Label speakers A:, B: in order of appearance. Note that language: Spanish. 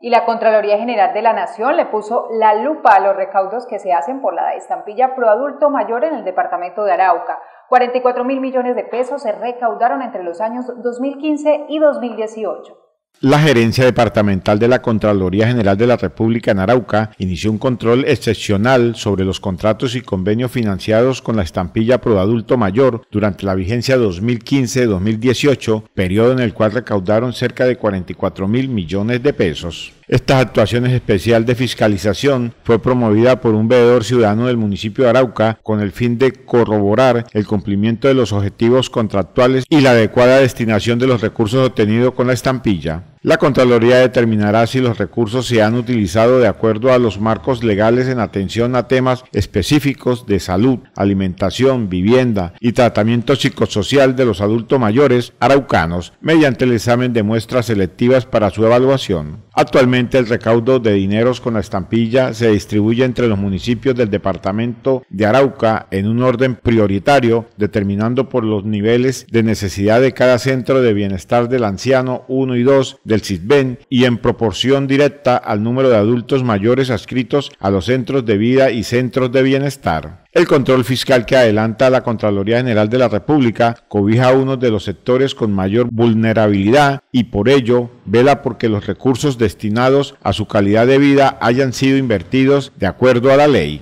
A: Y la Contraloría General de la Nación le puso la lupa a los recaudos que se hacen por la estampilla pro adulto mayor en el departamento de Arauca. 44 mil millones de pesos se recaudaron entre los años 2015 y 2018.
B: La Gerencia Departamental de la Contraloría General de la República en Arauca inició un control excepcional sobre los contratos y convenios financiados con la estampilla Pro Adulto Mayor durante la vigencia 2015-2018, periodo en el cual recaudaron cerca de 44 mil millones de pesos. Estas actuaciones especial de fiscalización fue promovida por un veedor ciudadano del municipio de Arauca con el fin de corroborar el cumplimiento de los objetivos contractuales y la adecuada destinación de los recursos obtenidos con la estampilla. La Contraloría determinará si los recursos se han utilizado de acuerdo a los marcos legales en atención a temas específicos de salud, alimentación, vivienda y tratamiento psicosocial de los adultos mayores araucanos mediante el examen de muestras selectivas para su evaluación. Actualmente el recaudo de dineros con la estampilla se distribuye entre los municipios del departamento de Arauca en un orden prioritario, determinando por los niveles de necesidad de cada centro de bienestar del anciano 1 y 2 del CISBEN y en proporción directa al número de adultos mayores adscritos a los centros de vida y centros de bienestar. El control fiscal que adelanta la Contraloría General de la República cobija uno de los sectores con mayor vulnerabilidad y por ello vela porque los recursos destinados a su calidad de vida hayan sido invertidos de acuerdo a la ley.